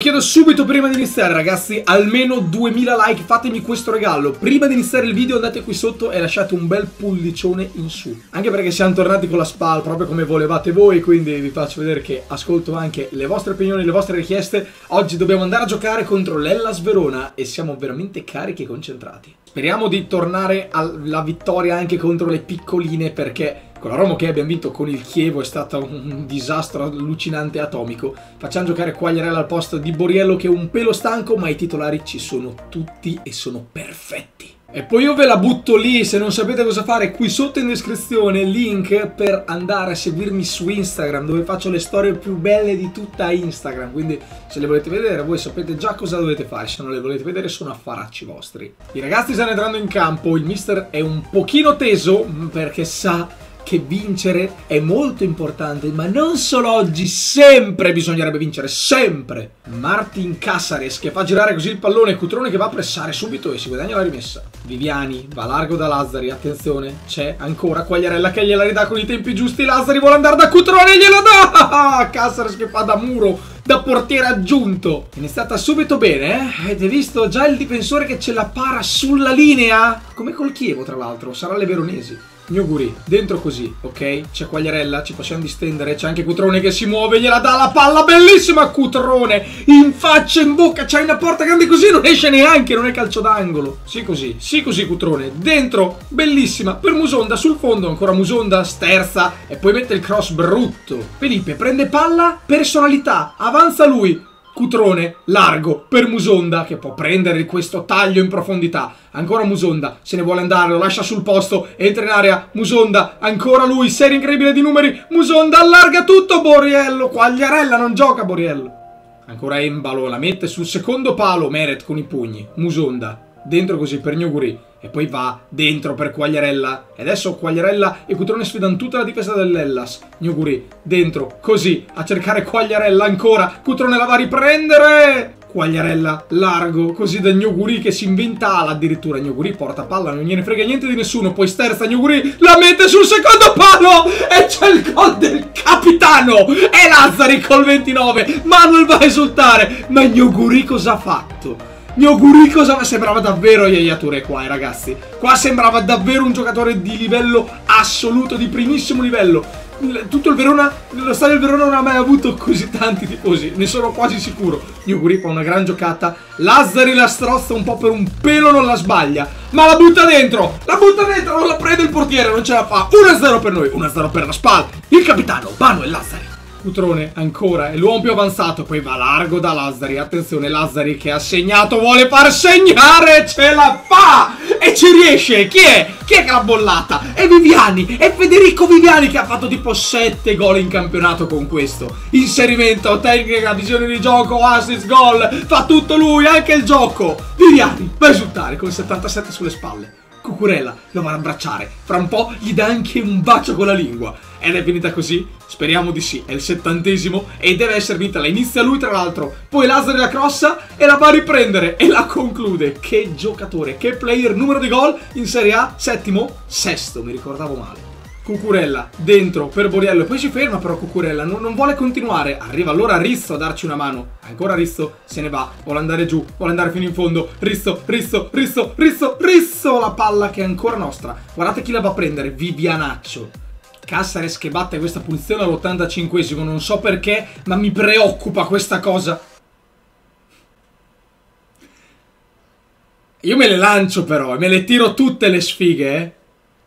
Chiedo subito prima di iniziare ragazzi almeno 2000 like, fatemi questo regalo. Prima di iniziare il video andate qui sotto e lasciate un bel pullicione in su. Anche perché siamo tornati con la SPAL proprio come volevate voi Quindi vi faccio vedere che ascolto anche le vostre opinioni, le vostre richieste. Oggi dobbiamo andare a giocare contro l'Ellas Verona e siamo veramente carichi e concentrati. Speriamo di tornare alla vittoria anche contro le piccoline perché con la Roma che abbiamo vinto con il Chievo è stato un disastro allucinante atomico. Facciamo giocare Quagliarella al posto di Boriello che è un pelo stanco, ma i titolari ci sono tutti e sono perfetti. E poi io ve la butto lì, se non sapete cosa fare, qui sotto in descrizione link per andare a seguirmi su Instagram, dove faccio le storie più belle di tutta Instagram, quindi se le volete vedere voi sapete già cosa dovete fare, se non le volete vedere sono affaracci vostri. I ragazzi stanno entrando in campo, il mister è un pochino teso perché sa che vincere è molto importante, ma non solo oggi, sempre bisognerebbe vincere, sempre. Martin Casares che fa girare così il pallone, Cutrone che va a pressare subito e si guadagna la rimessa. Viviani va largo da Lazzari, attenzione, c'è ancora Quagliarella che gliela ridà con i tempi giusti, Lazzari vuole andare da Cutrone e glielo dà! Casares che fa da muro, da portiere aggiunto. Iniziata subito bene, eh? Avete visto già il difensore che ce la para sulla linea? Come col Chievo, tra l'altro, sarà le veronesi. Gnoguri, dentro così, ok? C'è Quagliarella, ci possiamo distendere, c'è anche Cutrone che si muove, gliela dà la palla, bellissima Cutrone! In faccia, in bocca, c'hai una porta grande così, non esce neanche, non è calcio d'angolo. Sì così, sì così Cutrone, dentro, bellissima, per Musonda, sul fondo ancora Musonda, sterza, e poi mette il cross brutto. Felipe prende palla, personalità, avanza lui, Cutrone largo per Musonda che può prendere questo taglio in profondità. Ancora Musonda, se ne vuole andare, lo lascia sul posto, entra in area, Musonda, ancora lui, serie incredibile di numeri, Musonda allarga tutto, Boriello, Quagliarella non gioca Boriello. Ancora Embalo, la mette sul secondo palo, Meret con i pugni, Musonda, dentro così per Gnoguri e poi va dentro per Quagliarella. E adesso Quagliarella e Cutrone sfidano tutta la difesa dell'Ellas Gnoguri dentro così a cercare Quagliarella ancora. Cutrone la va a riprendere. Quagliarella largo così da Gnoguri che si inventa ala addirittura. Gnoguri porta palla non gliene frega niente di nessuno. Poi sterza Gnoguri la mette sul secondo palo. E c'è il gol del capitano. E Lazzari col 29 Manuel va a esultare. Ma Gnoguri cosa ha fatto? Gnoguri cosa sembrava davvero Yaya qua, eh, ragazzi. Qua sembrava davvero un giocatore di livello assoluto, di primissimo livello. Tutto il Verona, lo stadio del Verona non ha mai avuto così tanti tifosi, ne sono quasi sicuro. Gnoguri fa una gran giocata. Lazzari la strozza un po' per un pelo, non la sbaglia. Ma la butta dentro! La butta dentro, non la prende il portiere, non ce la fa. 1-0 per noi, 1-0 per la spalla. Il capitano, Manuel Lazzari. Cutrone ancora, è l'uomo più avanzato, poi va largo da Lazzari, attenzione Lazzari che ha segnato, vuole far segnare, ce la fa! E ci riesce, chi è? Chi è che l'ha bollata? È Viviani, è Federico Viviani che ha fatto tipo 7 gol in campionato con questo. Inserimento, tecnica, visione di gioco, assist, gol, fa tutto lui, anche il gioco. Viviani va a esultare con 77 sulle spalle. Cucurella lo va ad abbracciare, fra un po' gli dà anche un bacio con la lingua. Ed è finita così? Speriamo di sì, è il settantesimo e deve essere vinta. La inizia lui tra l'altro, poi Lazzari la crossa e la va a riprendere e la conclude. Che giocatore, che player, numero di gol in Serie A, settimo, sesto, mi ricordavo male. Cucurella dentro per Boriello, poi si ferma però Cucurella, non, non, vuole continuare, arriva allora Rizzo a darci una mano, ancora Rizzo se ne va, vuole andare giù, vuole andare fino in fondo, Rizzo, Rizzo, Rizzo, Rizzo, Rizzo, la palla che è ancora nostra, guardate chi la va a prendere, Vivianaccio, Casares che batte questa punizione all'85esimo, non so perché, ma mi preoccupa questa cosa. Io me le lancio però me le tiro tutte le sfighe, eh.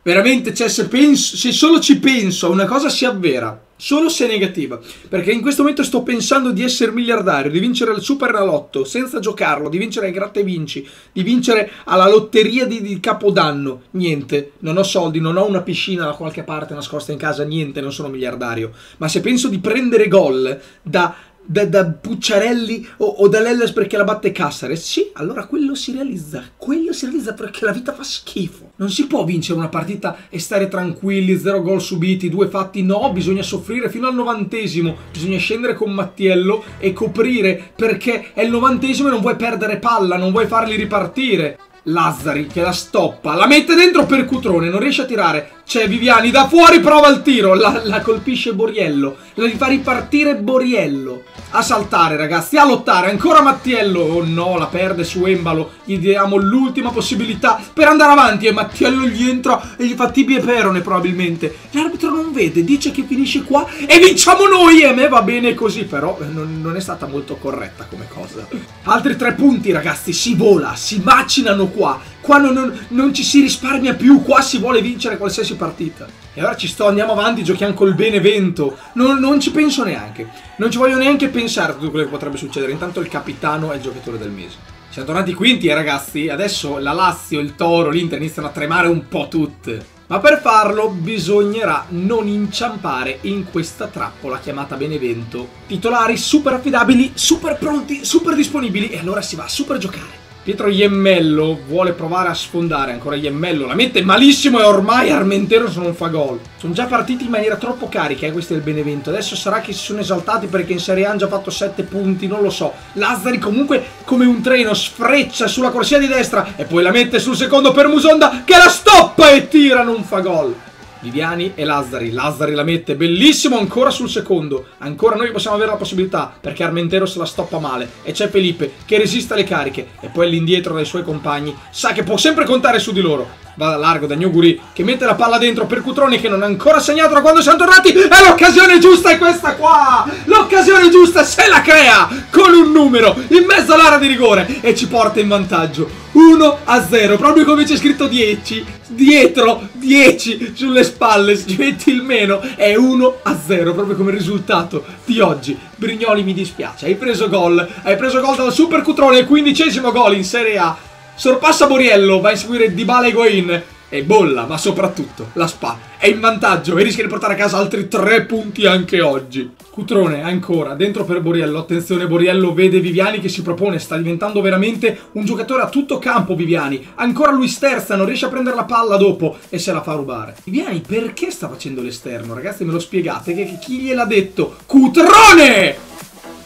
Veramente, cioè, se, penso, se solo ci penso a una cosa si avvera. Solo se è negativa. Perché in questo momento sto pensando di essere miliardario, di vincere il Super Nalotto senza giocarlo, di vincere ai gratte vinci, di vincere alla lotteria di, di, Capodanno. Niente, non ho soldi, non ho una piscina da qualche parte nascosta in casa, niente, non sono miliardario. Ma se penso di prendere gol da da, da Pucciarelli o, o da Lelles perché la batte Cassare, sì, allora quello si realizza. Quello si realizza perché la vita fa schifo. Non si può vincere una partita e stare tranquilli, zero gol subiti, due fatti. No, bisogna soffrire fino al novantesimo. Bisogna scendere con Mattiello e coprire perché è il novantesimo e non vuoi perdere palla, non vuoi farli ripartire. Lazzari che la stoppa, la mette dentro per Cutrone, non riesce a tirare. C'è Viviani da fuori, prova il tiro. La, la colpisce Boriello. La fa ripartire Boriello. A saltare, ragazzi, a lottare. Ancora Mattiello. Oh no, la perde su Embalo. Gli diamo l'ultima possibilità per andare avanti. E Mattiello gli entra e gli fa tibia e perone, probabilmente. L'arbitro non vede, dice che finisce qua e vinciamo noi. E a me va bene così, però non, non è stata molto corretta come cosa. Altri tre punti, ragazzi. Si vola, si macinano qua. Qua non, non, non, ci si risparmia più, qua si vuole vincere qualsiasi partita. E ora ci sto, andiamo avanti, giochiamo col Benevento. Non, non ci penso neanche. Non ci voglio neanche pensare a tutto quello che potrebbe succedere. Intanto il capitano è il giocatore del mese. Siamo tornati quinti, eh, ragazzi. Adesso la Lazio, il Toro, l'Inter iniziano a tremare un po' tutte. Ma per farlo bisognerà non inciampare in questa trappola chiamata Benevento. Titolari super affidabili, super pronti, super disponibili e allora si va a super giocare. Pietro Iemmello vuole provare a sfondare ancora Iemmello, la mette malissimo e ormai Armentero non fa gol. Sono già partiti in maniera troppo carica, eh, questo è il Benevento. Adesso sarà che si sono esaltati perché in Serie A hanno già fatto 7 punti, non lo so. Lazzari comunque come un treno sfreccia sulla corsia di destra e poi la mette sul secondo per Musonda che la stoppa e tira, non fa gol. Viviani e Lazzari. Lazzari la mette bellissimo ancora sul secondo. Ancora noi possiamo avere la possibilità perché Armentero se la stoppa male. E c'è Felipe che resiste alle cariche e poi all'indietro dai suoi compagni. Sa che può sempre contare su di loro. Va da largo da Gnoguri che mette la palla dentro per Cutroni che non ha ancora segnato da quando siamo tornati. E l'occasione giusta è questa qua! L'occasione giusta se la crea con un numero in mezzo all'area di rigore e ci porta in vantaggio. 1 a 0, proprio come c'è scritto 10, dietro 10 sulle spalle, ci metti il meno, è 1 a 0, proprio come risultato di oggi. Brignoli mi dispiace, hai preso gol, hai preso gol dal Super Cutrone, quindicesimo gol in Serie A, sorpassa Boriello, va a inseguire Dybala e Goin, e bolla, ma soprattutto la Spa è in vantaggio e rischia di portare a casa altri 3 punti anche oggi. Cutrone ancora dentro per Boriello, attenzione Boriello vede Viviani che si propone, sta diventando veramente un giocatore a tutto campo Viviani, ancora lui sterza, non riesce a prendere la palla dopo e se la fa rubare. Viviani perché sta facendo l'esterno? Ragazzi me lo spiegate? Che, chi gliel'ha detto? Cutrone!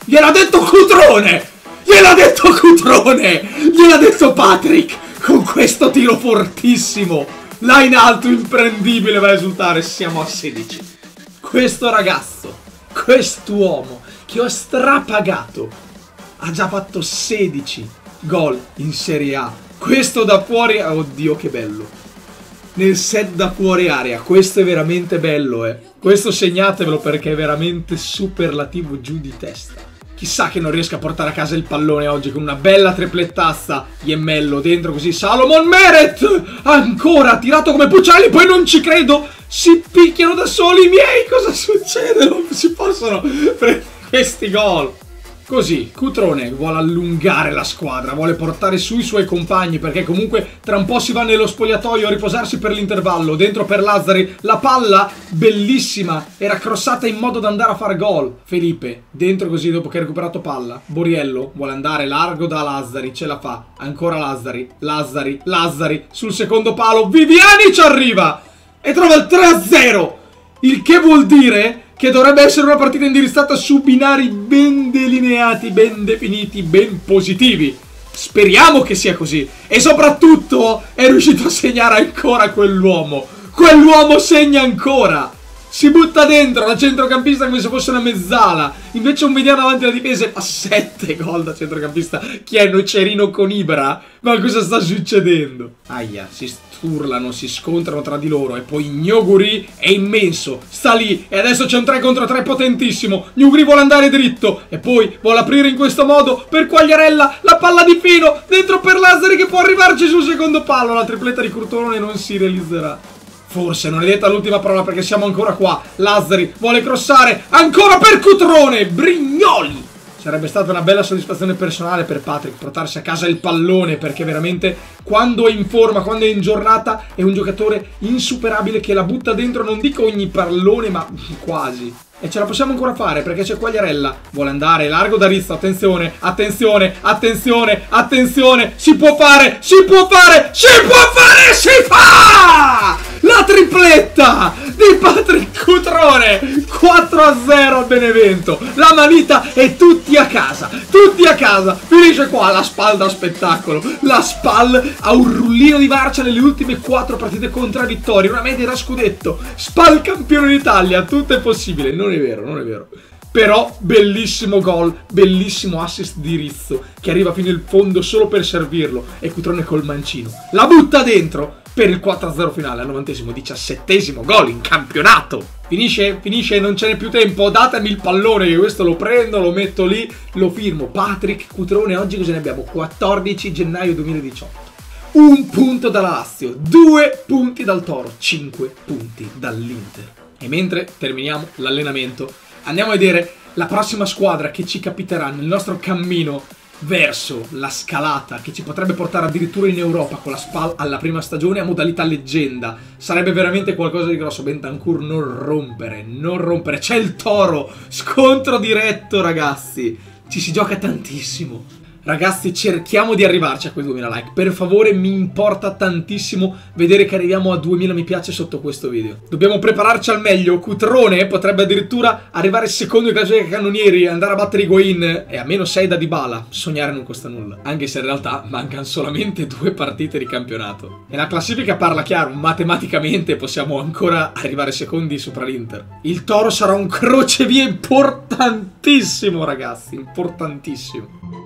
Gliel'ha detto Cutrone! Gliel'ha detto Cutrone! Gliel'ha detto Patrick! Con questo tiro fortissimo. Là in alto, imprendibile, va a risultare. Siamo a 16. Questo ragazzo, quest'uomo che ho strapagato, ha già fatto 16 gol in Serie A. Questo da fuori, oddio che bello. Nel set da fuori area, questo è veramente bello, eh. Questo segnatevelo perché è veramente superlativo giù di testa. Chissà che non riesca a portare a casa il pallone oggi con una bella triplettazza. Iemmello dentro così. Salomon Meret! Ancora tirato come Pucciali. Poi non ci credo. Si picchiano da soli i miei. Cosa succede? Non si possono prendere questi gol. Così, Cutrone vuole allungare la squadra, vuole portare su i suoi compagni perché comunque tra un po' si va nello spogliatoio a riposarsi per l'intervallo. Dentro per Lazzari, la palla bellissima, era crossata in modo da andare a fare gol. Felipe, dentro così dopo che ha recuperato palla. Boriello vuole andare largo da Lazzari, ce la fa. Ancora Lazzari, Lazzari, Lazzari, sul secondo palo. Viviani ci arriva e trova il 3-0. Il che vuol dire che dovrebbe essere una partita indirizzata su binari ben delineati, ben definiti, ben positivi. Speriamo che sia così. E soprattutto è riuscito a segnare ancora quell'uomo. Quell'uomo segna ancora. Si butta dentro la centrocampista come se fosse una mezzala. Invece un mediano davanti alla difesa e fa 7 gol da centrocampista. Chi è Nocerino con Ibra? Ma cosa sta succedendo? Aia, si sturlano, si scontrano tra di loro. E poi Gnoguri è immenso. Sta lì. E adesso c'è un 3 contro 3 potentissimo. Gnoguri vuole andare dritto. E poi vuole aprire in questo modo per Quagliarella. La palla di Fino. Dentro per Lazzari che può arrivarci sul secondo palo. La tripletta di Curtone non si realizzerà. Forse non è detta l'ultima parola perché siamo ancora qua. Lazzari vuole crossare ancora per Cutrone. Brignoli. Sarebbe stata una bella soddisfazione personale per Patrick portarsi a casa il pallone perché veramente quando è in forma, quando è in giornata è un giocatore insuperabile che la butta dentro non dico ogni pallone ma quasi. E ce la possiamo ancora fare perché c'è Quagliarella. Vuole andare largo da Rizzo. Attenzione, attenzione, attenzione, attenzione. Si può fare, si può fare, si può fare, si fa! La tripletta! di Patrick Cutrone 4 a 0 a Benevento la manita e tutti a casa tutti a casa finisce qua la SPAL da spettacolo la SPAL ha un rullino di marcia nelle ultime 4 partite vittorie una media da scudetto SPAL campione d'Italia tutto è possibile non è vero non è vero però bellissimo gol, bellissimo assist di Rizzo che arriva fino in fondo solo per servirlo e Cutrone col mancino. La butta dentro per il 4-0 finale al 90 17 gol in campionato. Finisce, finisce, non ce n'è più tempo, datemi il pallone che questo lo prendo, lo metto lì, lo firmo. Patrick Cutrone, oggi cosa ne abbiamo? 14 gennaio 2018. Un punto dalla Lazio, due punti dal Toro, cinque punti dall'Inter. E mentre terminiamo l'allenamento andiamo a vedere la prossima squadra che ci capiterà nel nostro cammino verso la scalata che ci potrebbe portare addirittura in Europa con la SPAL alla prima stagione a modalità leggenda. Sarebbe veramente qualcosa di grosso. Bentancur non rompere, non rompere. C'è il toro, scontro diretto ragazzi. Ci si gioca tantissimo. Ragazzi cerchiamo di arrivarci a quei 2000 like. Per favore mi importa tantissimo vedere che arriviamo a 2000 mi piace sotto questo video. Dobbiamo prepararci al meglio. Cutrone potrebbe addirittura arrivare secondo i classifica cannonieri Andare a battere i Goin. E a meno 6 da Dybala. Sognare non costa nulla. Anche se in realtà mancano solamente due partite di campionato. E la classifica parla chiaro. Matematicamente possiamo ancora arrivare secondi sopra l'Inter. Il Toro sarà un crocevia importantissimo ragazzi. Importantissimo